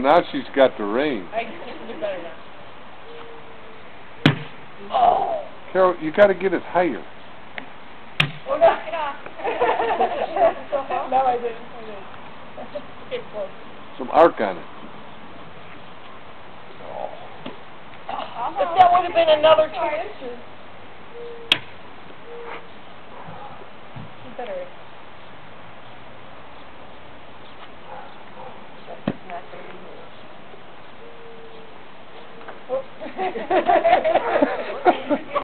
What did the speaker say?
now she's got the range. I can do better now. Oh. Carol, you got to get it higher. Oh, knock no, I didn't. I didn't. Some arc on it. But that would have been another two inches. Better. That's